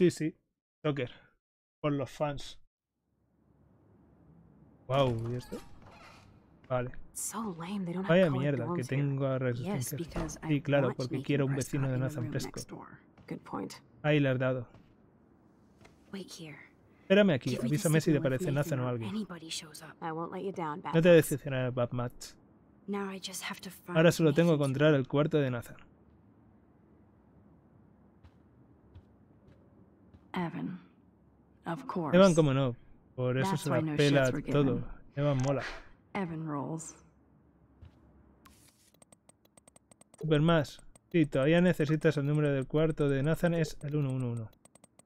Sí, sí. Joker. Por los fans. Wow, ¿y esto? Vale. Vaya mierda, que tengo resistencia. Sí, claro, porque quiero un vecino de Nathan fresco. Ahí le has dado. Espérame aquí, avísame si te parece Nathan o alguien. No te decepcionaré, Bad Matt. Ahora solo tengo que encontrar el cuarto de Nathan. Evan. Evan, como no. Por eso se la pela todo. Evan mola. Evan rolls. Super más. Sí, todavía necesitas el número del cuarto de Nathan, es el 111.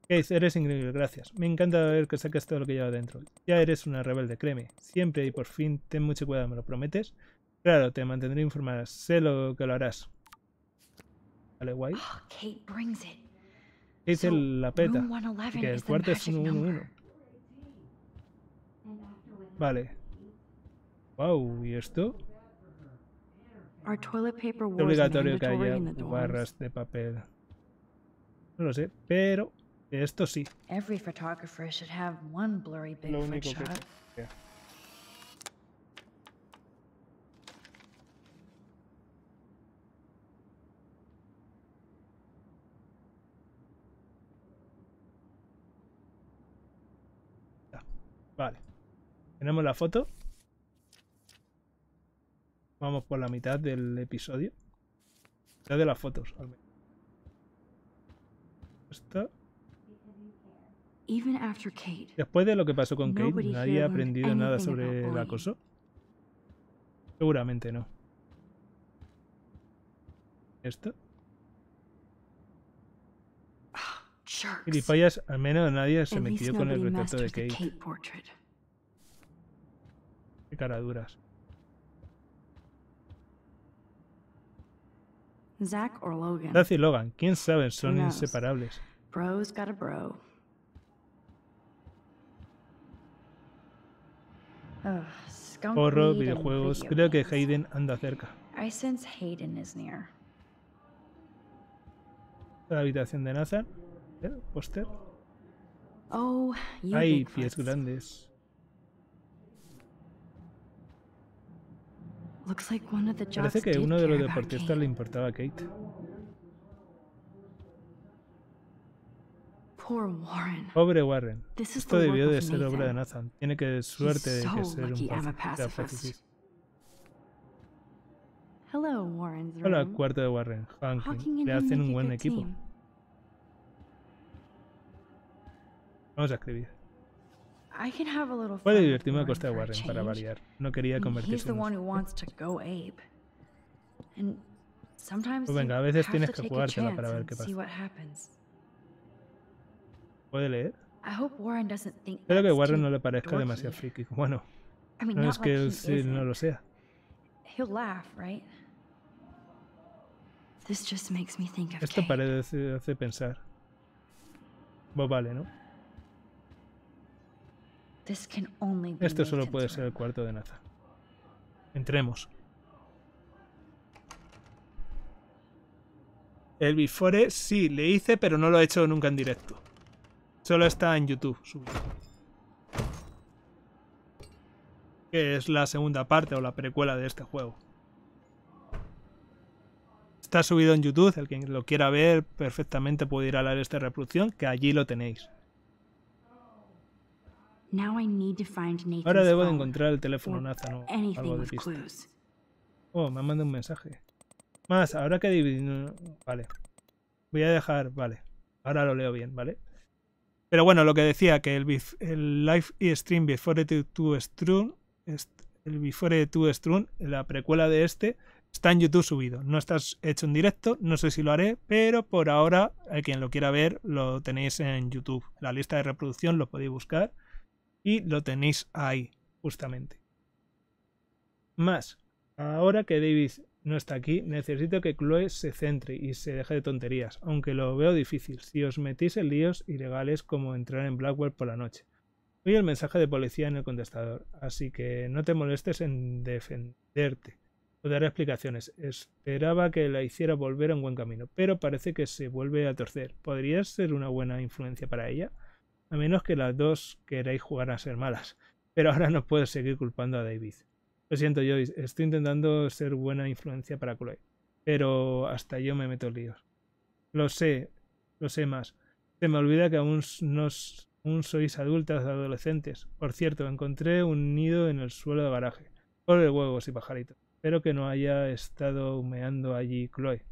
Case, eres increíble, gracias. Me encanta ver que sacas todo lo que lleva dentro. Ya eres una rebelde, créeme. Siempre y por fin, ten mucho cuidado, ¿me lo prometes? Claro, te mantendré informada. Sé lo que lo harás. Vale, guay. Kate brings it. La peta. Que el cuarto es 111. Vale. Wow, ¿y esto? Es obligatorio que haya barras de papel. No lo sé, pero esto sí. Lo único que... Vale. Tenemos la foto. Vamos por la mitad del episodio. Ya de las fotos, al menos. Esto. Después de lo que pasó con Kate, ¿nadie ha aprendido nada sobre el acoso? Seguramente no. ¿Esto? Gilipollas, al menos nadie se metió con el retrato de Kate. Qué caraduras. Zack o Logan. Zack y Logan, quién sabe, son inseparables. Bro's got a bro. Porro, videojuegos, creo que Hayden anda cerca. I sense Hayden is near. La habitación de Nathan. ¿Eh? ¿Póster? Oh, Hay pies grandes. Parece que uno de los deportistas le importaba a Kate. Pobre Warren. Esto debió de ser obra de Nathan. Tiene que suerte de que ser un pacifista. Hola, cuarto de Warren. Hawking. Le hacen un buen equipo. Vamos a escribir. Puede divertirme a costa de Warren para variar. No quería convertirse en un... Pues venga, a veces tienes que jugártela para ver qué pasa. ¿Puede leer? Espero que Warren no le parezca demasiado friki. Bueno, no es que él no lo sea. Esto parece hace pensar. Pues vale, ¿no? Este solo puede ser el cuarto de Nathan. Entremos. El Before sí, le hice, pero no lo he hecho nunca en directo. Solo está en YouTube. Que es la segunda parte o la precuela de este juego. Está subido en YouTube, el que lo quiera ver perfectamente puede ir a la lista de reproducción, que allí lo tenéis. Ahora debo de encontrar el teléfono Nathan o algo de pista. Oh, me ha mandado un mensaje. Más, ahora que Vale. Voy a dejar... Vale. Ahora lo leo bien, ¿vale? Pero bueno, lo que decía, que el, live stream Before to Strun, el Before to Strun, la precuela de este, está en YouTube subido. No está hecho en directo, no sé si lo haré, pero por ahora, a quien lo quiera ver, lo tenéis en YouTube. La lista de reproducción lo podéis buscar y lo tenéis ahí, justamente. Más, ahora que David no está aquí, necesito que Chloe se centre y se deje de tonterías, aunque lo veo difícil si os metís en líos ilegales como entrar en Blackwell por la noche. Oye el mensaje de policía en el contestador, así que no te molestes en defenderte o dar explicaciones. Esperaba que la hiciera volver a un buen camino, pero parece que se vuelve a torcer. ¿Podrías ser una buena influencia para ella? A menos que las dos queráis jugar a ser malas. Pero ahora no puedo seguir culpando a David. Lo siento, Joyce, estoy intentando ser buena influencia para Chloe. Pero hasta yo me meto líos. Lo sé, lo sé más. Se me olvida que aún nos Aún sois adultas adolescentes. Por cierto, encontré un nido en el suelo del garaje. Pobre huevos y pajaritos. Espero que no haya estado humeando allí Chloe.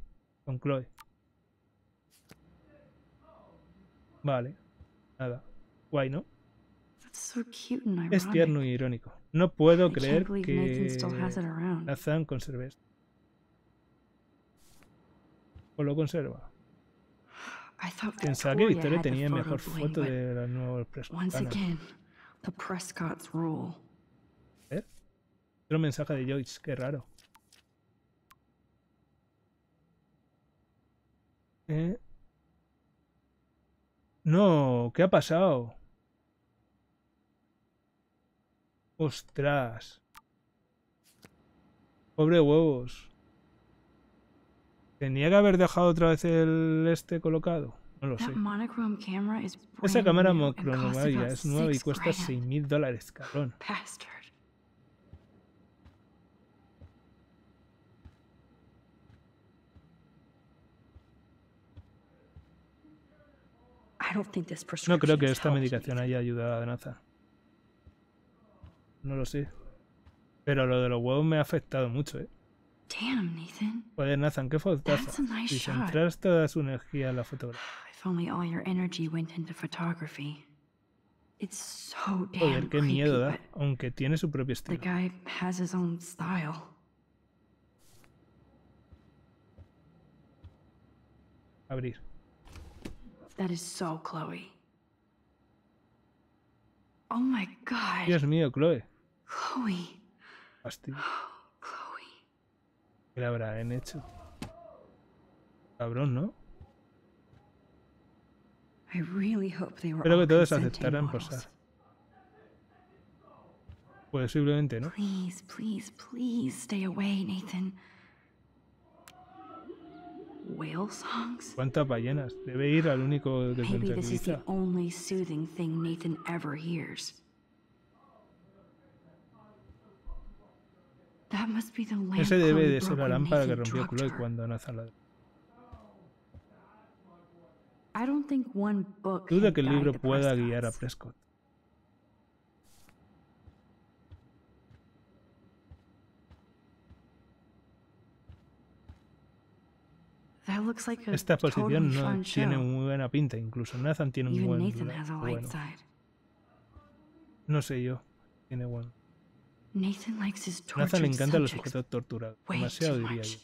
Con Chloe. Vale. Nada. Guay, ¿no? Es tierno y irónico. No puedo creer que Nathan conserve esto. ¿O lo conserva? Pensaba que Victoria tenía mejor foto de la nueva Prescott. ¿Eh? Otro mensaje de Joyce, qué raro. ¿Eh? No, ¿qué ha pasado? Ostras. Pobre huevos. ¿Tenía que haber dejado otra vez el este colocado? No lo sé. Esa cámara monocromática es nueva y cuesta 6.000 dólares, cabrón. No creo que esta medicación haya ayudado a Nathan. No lo sé. Pero lo de los huevos me ha afectado mucho, ¿eh? Damn, Nathan. Joder, Nathan, qué fotazo. Nice si centras toda su energía en la fotografía. So Joder, qué miedo da, aunque tiene su propio estilo. The guy has his own style. Abrir. That is so Chloe. Oh my god. Dios mío, Chloe. Chloe. Fastidio. ¿Qué le habrán hecho? Cabrón, ¿no? Espero que todos aceptaran posar. Pues simplemente, ¿no? Please, please, please stay away, Nathan. Whale songs? ¿Cuántas ballenas? Debe ir al único que se Maybe this is the only soothing thing Nathan ever hears. Ese debe de ser la lámpara que rompió Chloe cuando nace la... Duda que el libro pueda guiar a Prescott. Esta posición no tiene muy buena pinta, incluso Nathan tiene un buen bueno. No sé yo, tiene bueno. Nathan, le encantan los objetos torturados. Demasiado diría yo.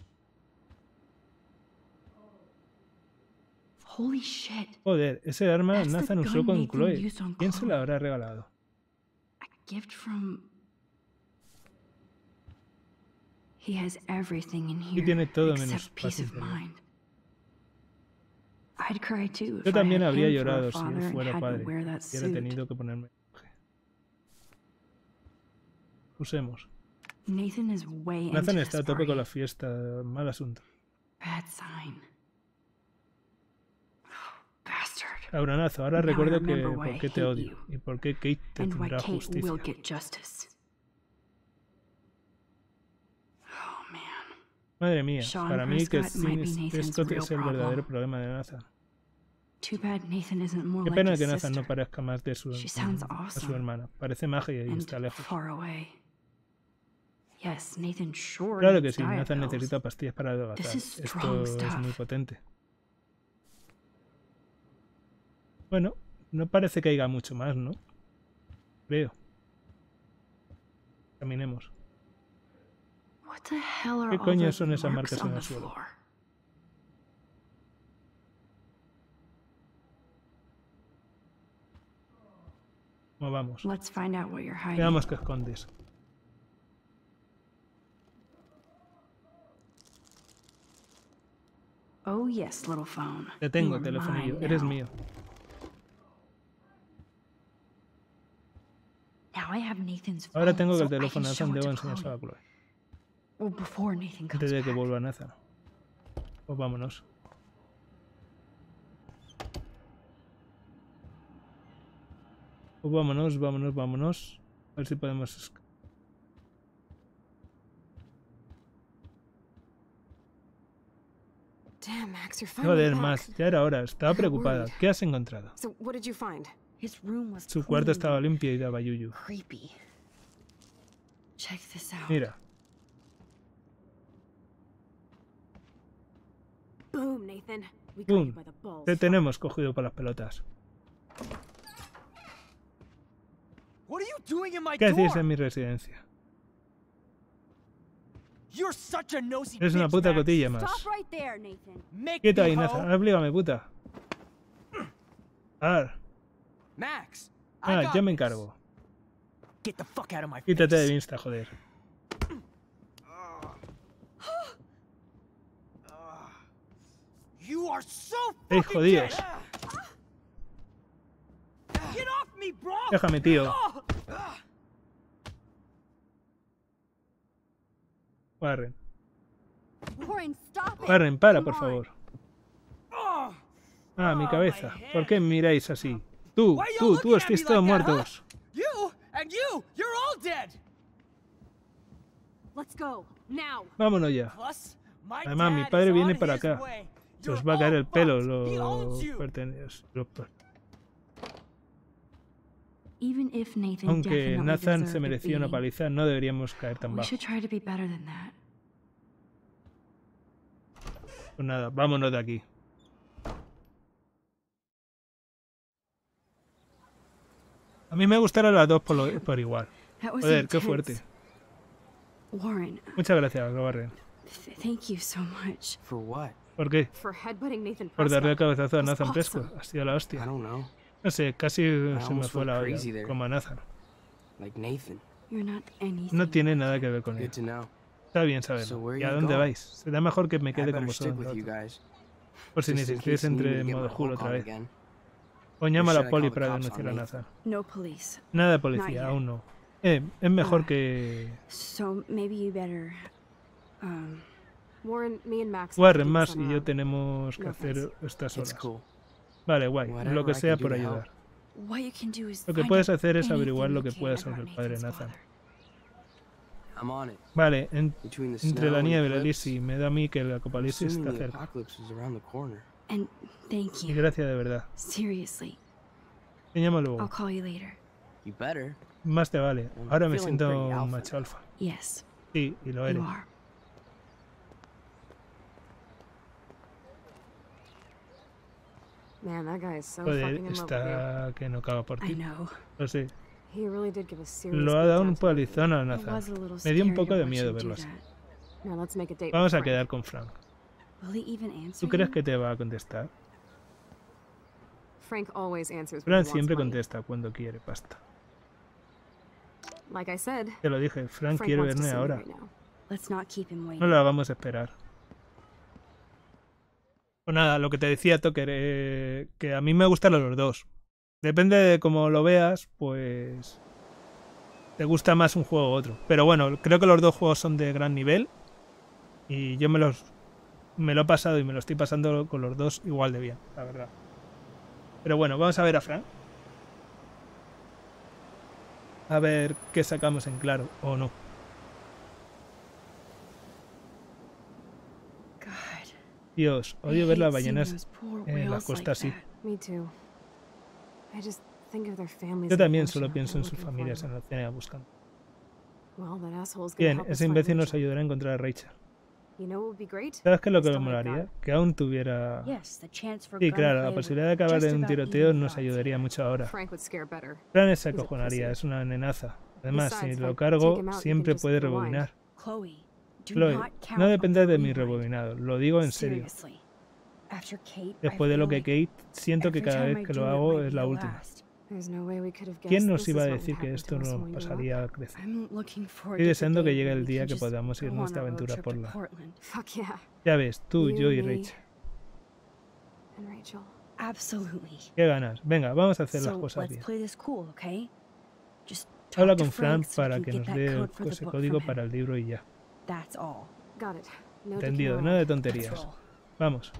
Joder, ese arma Nathan usó con Chloe. ¿Quién se la habrá regalado? Y tiene todo menos paz Yo también habría llorado si fuera padre y hubiera tenido que ponerme Usemos. Nathan, está a tope con la fiesta. Mal asunto. Cabranazo, ahora recuerdo que por qué te odio y por qué Kate te tendrá justicia. Oh, Madre mía, para mí que esto es el verdadero problema de Nathan. Qué pena que Nathan no parezca más de su, a su hermana. Parece magia y está lejos. Claro que sí, Nathan necesita pastillas para adelgazar. Esto es muy potente. Bueno, no parece que haya mucho más, ¿no? Creo. Caminemos. ¿Qué coño son esas marcas en el suelo? vamos? Veamos qué escondes. Oh, yes, little phone. Te tengo, telefonillo. Eres mío. Ahora tengo que el teléfono a Nathan debo enseñárselo a Chloe. Antes de que vuelva Nathan. Pues vámonos. Pues vámonos, vámonos, vámonos. A ver si podemos... Joder, Max, ya era hora. Estaba preocupada. ¿Qué has encontrado? Su cuarto estaba limpio y daba yuyu. Mira. Boom, Te tenemos cogido por las pelotas. ¿Qué hacéis en mi residencia? Es una puta cotilla más. Quieto ahí, Nathan. Oblígame, puta. Ah. Ah, yo me encargo. Quítate de vista, joder. ¡Ey, jodidos! Déjame, tío. Warren. Warren, para, por favor. Ah, mi cabeza. ¿Por qué miráis así? Tú, tú, tú estáis todos muertos. Vámonos ya. Además, mi padre viene para acá. Se os va a caer el pelo, lo pertenece. Aunque Nathan se merecía una paliza, no deberíamos caer tan bajo. Pues nada, vámonos de aquí. A mí me gustaron las dos por, por igual. Joder, qué fuerte. Muchas gracias, Warren. ¿Por qué? Por darle el cabezazo a Nathan Prescott. Ha sido la hostia. No sé, casi se me fue la olla, como a Nathan. No tiene nada que ver con él. Está bien saberlo. ¿Y a dónde vais? Será mejor que me quede con vosotros. Por si necesitáis entre en modo Hull otra vez. O llama a la poli para denunciar a Nathan. Nada de policía, aún no. Eh, es mejor uh, que... Um, Warren, Max y yo tenemos que hacer estas horas. Vale, guay. Lo que sea por ayudar. Lo que puedes hacer es averiguar lo que puedas sobre el padre Nathan. Vale, entre la nieve y la Lizzie, me da a mí que el apocalipsis está cerca. Y gracias de verdad. Te llamo luego. Más te vale. Ahora me siento un macho alfa. Sí, y lo eres. Joder, está que no acaba por ti. Lo sé. Lo ha dado un palizón a Nathan. Me dio un poco de miedo verlo así. Vamos a quedar con Frank. ¿Tú crees que te va a contestar? Frank siempre contesta cuando quiere pasta. Te lo dije, Frank quiere verme ahora. No lo hagamos esperar. Pues nada, lo que te decía Toker, eh, que a mí me gustan los dos. Depende de cómo lo veas, pues te gusta más un juego u otro. Pero bueno, creo que los dos juegos son de gran nivel y yo me los me lo he pasado y me lo estoy pasando con los dos igual de bien, la verdad. Pero bueno, vamos a ver a Frank. A ver qué sacamos en claro o no. Dios, odio ver las ballenas en la costa así. Yo también solo pienso en sus familias en la oceanía buscando. Bien, ese imbécil nos ayudará a encontrar a Rachel. ¿Sabes qué es lo que me molaría? Que aún tuviera... Sí, claro, la posibilidad de acabar en un tiroteo nos ayudaría mucho ahora. Frank se acojonaría, es una nenaza. Además, si lo cargo, siempre puede rebobinar. Chloe, no depende de mi rebobinado, lo digo en serio. Después de lo que Kate, siento que cada vez que lo hago es la última. ¿Quién nos iba a decir que esto no pasaría a crecer? Estoy deseando que llegue el día que podamos ir nuestra aventura por la... Ya ves, tú, yo y Rachel. ¿Qué ganas? Venga, vamos a hacer las cosas bien. Habla con Frank para que nos dé ese código para el libro y ya. Entendido, nada de tonterías. Vamos.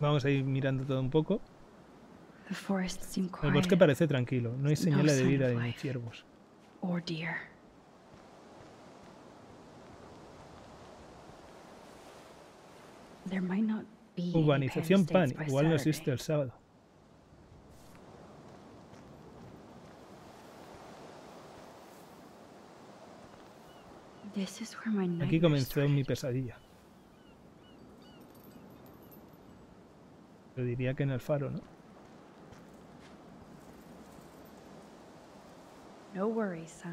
Vamos a ir mirando todo un poco. El bosque parece tranquilo, no hay señales de vida de ciervos. Urbanización Pan, igual no existe el sábado. Aquí comenzó mi pesadilla. Yo diría que en el faro, ¿no?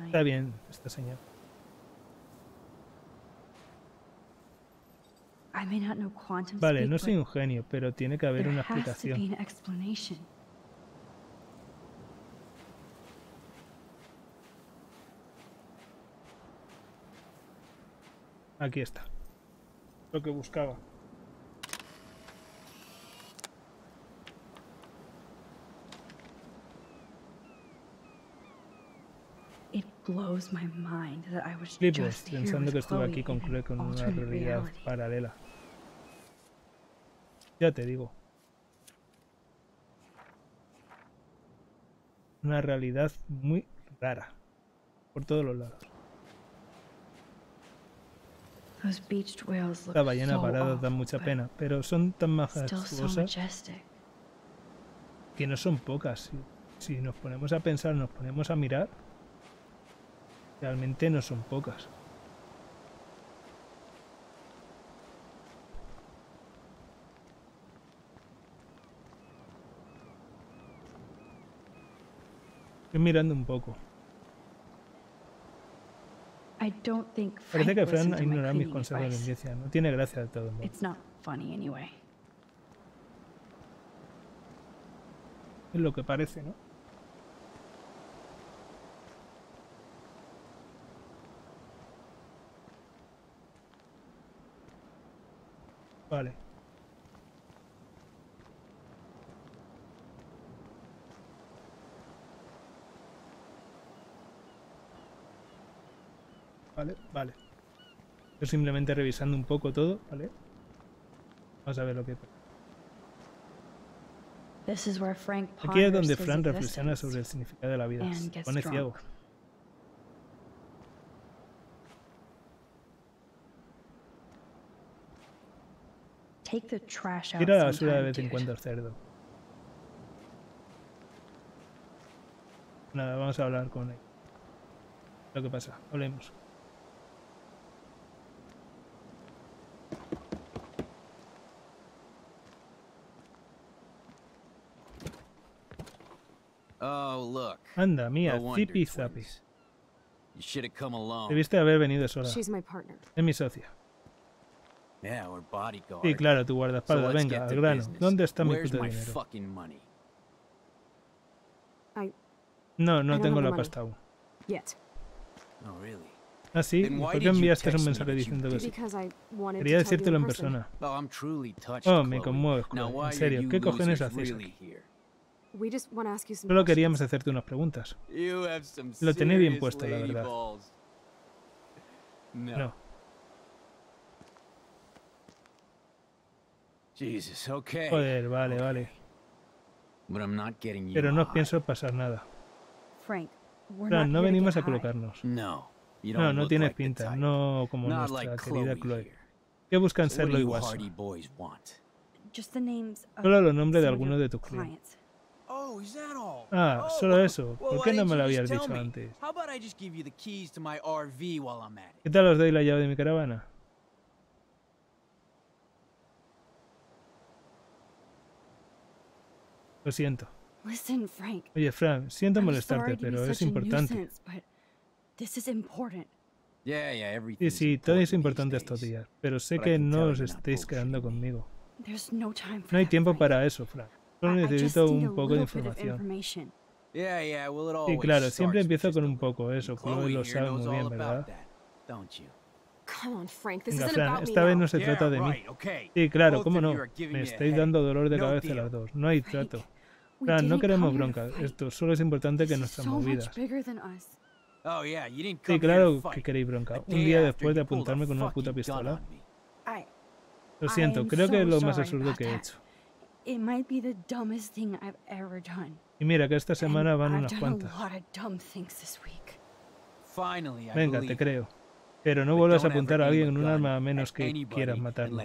Está bien esta señal. Vale, no soy un genio, pero tiene que haber una explicación. Aquí está. Lo que buscaba. Flipos, pensando que estuve aquí con Chloe con una realidad paralela. Ya te digo. Una realidad muy rara. Por todos los lados. La ballena parada da mucha pena, pero son tan majestuosas que no son pocas. Si nos ponemos a pensar, nos ponemos a mirar, Realmente no son pocas. Estoy mirando un poco. Parece que Fran ha ignorado mis consejos de limpieza. No tiene gracia de todo modo. Es lo que parece, ¿no? Vale. Vale, vale. Yo simplemente revisando un poco todo, ¿vale? Vamos a ver lo que Aquí es donde Frank reflexiona sobre el significado de la vida. pone ciego. Tira la basura de vez en cuando, cerdo. Nada, vamos a hablar con él. Lo que pasa, hablemos. Oh, Anda, mía, zipi zapi. Debiste haber venido sola. Es mi socia. Sí, claro, tu guardaespaldas. Venga, al grano. ¿Dónde está mi puto dinero? No, no tengo la pasta aún. Oh, ¿Ah, sí? ¿Por qué enviaste un mensaje diciendo que sí? Quería decírtelo en persona. Oh, me conmueves, En serio, ¿qué cojones haces aquí? Solo queríamos hacerte unas preguntas. Lo tenía bien puesto, la verdad. No. Joder, vale, vale. Pero no pienso pasar nada. Frank, no venimos a colocarnos. No, no tienes pinta, no como nuestra querida Chloe. ¿Qué buscan serlo igual? Solo los nombres de algunos de tus clientes. Oh, ah, oh, solo eso. ¿Por qué no me lo habías dicho antes? ¿Qué tal os doy la llave de mi caravana? Lo siento. Oye, Frank, siento molestarte, pero es importante. Sí, sí, todo es importante estos días, pero sé que no os estéis quedando conmigo. No hay tiempo para eso, Frank. Solo necesito un poco de información. Sí, claro, siempre empiezo con un poco, eso, Chloe lo sabe muy bien, ¿verdad? Venga, Fran, esta vez no se trata de mí. Sí, claro, ¿cómo no? Me estáis dando dolor de cabeza a las dos. No hay trato. Fran, no queremos bronca. Esto solo es importante que nuestras movidas. Oh, sí, claro que queréis bronca. Un día después de apuntarme con una puta pistola. Lo siento, creo que es lo más absurdo que he hecho. Y mira que esta semana van unas cuantas. Venga, te creo. Pero no vuelvas a apuntar a alguien con un arma a menos que quieras matarlo.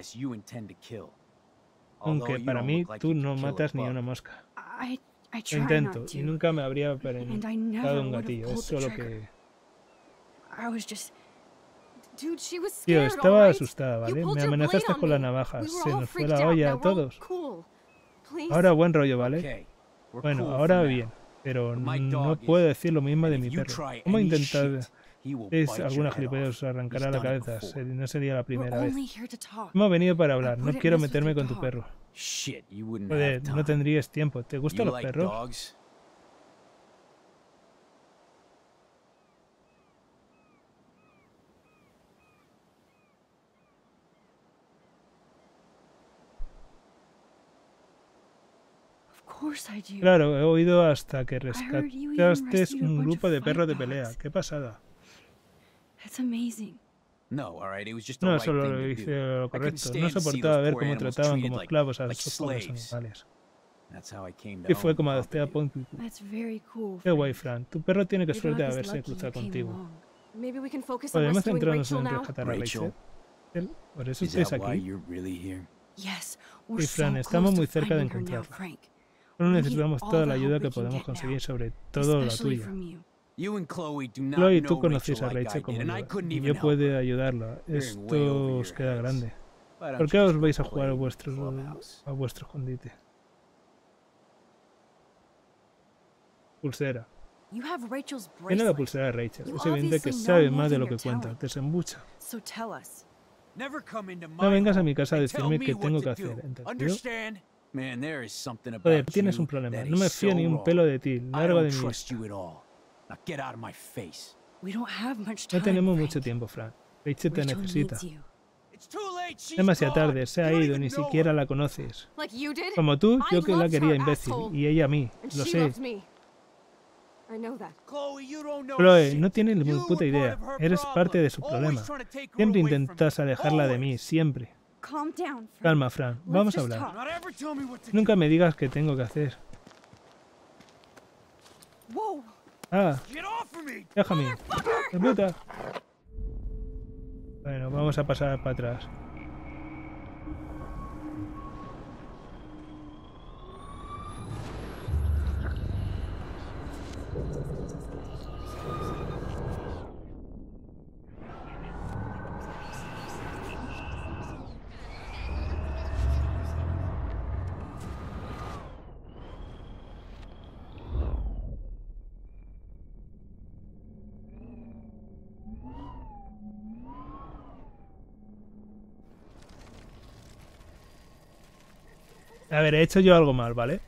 Aunque para mí tú no matas ni una mosca. Lo intento y nunca me habría dado un gatillo. Es solo que... Tío, estaba asustada, ¿vale? Me amenazaste con la navaja. Se nos fue la olla a todos. Ahora buen rollo, ¿vale? Bueno, ahora bien. Pero no puedo decir lo mismo de mi perro. ¿Cómo intentar es alguna gilipollas arrancará la cabeza. No sería la primera vez. Hemos venido para hablar. No quiero meterme con tu perro. Joder, no tendrías tiempo. ¿Te gustan los perros? Claro, he oído hasta que rescataste un grupo de perros de pelea. ¡Qué pasada! No, solo hice lo correcto. No soportaba ver cómo trataban como esclavos a los pobres animales. Y fue como adopté a Ponky. Qué guay, Fran. Tu perro tiene que suerte de haberse cruzado contigo. ¿Podemos centrarnos en rescatar a Rachel? ¿Por eso estáis aquí? Y Fran, estamos muy cerca de encontrarla. Solo necesitamos toda la ayuda que podemos conseguir, sobre todo la tuya. Chloe y tú conocéis a Rachel como yo, y yo puedo ayudarla. Esto os queda grande. ¿Por qué os vais a jugar a vuestro, a vuestro escondite? Pulsera. Tiene la pulsera de Rachel. Es evidente que sabe más de lo que cuenta. Desembucha. No vengas a mi casa a decirme qué tengo que hacer, ¿entendido? Joder, tienes un problema. No me fío ni un pelo de ti. Largo de vista. No tenemos mucho tiempo, Frank. Rachel te necesita. Demasiado tarde, se ha ido, ni siquiera la conoces. Como tú, yo que la quería imbécil, y ella a mí, lo sé. Chloe, no tienes ni puta idea. Eres parte de su problema. Siempre intentas alejarla de mí, siempre. Calma, Fran. Vamos a hablar. Nunca me digas qué tengo que hacer. Ah, déjame. puta! Bueno, vamos a pasar para atrás. A ver, he hecho yo algo mal, ¿vale?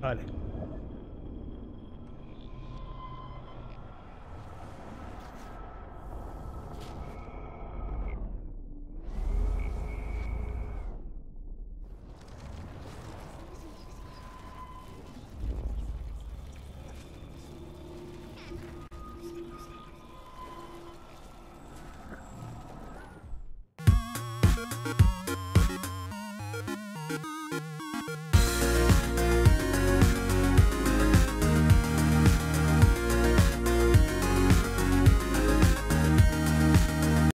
Vale.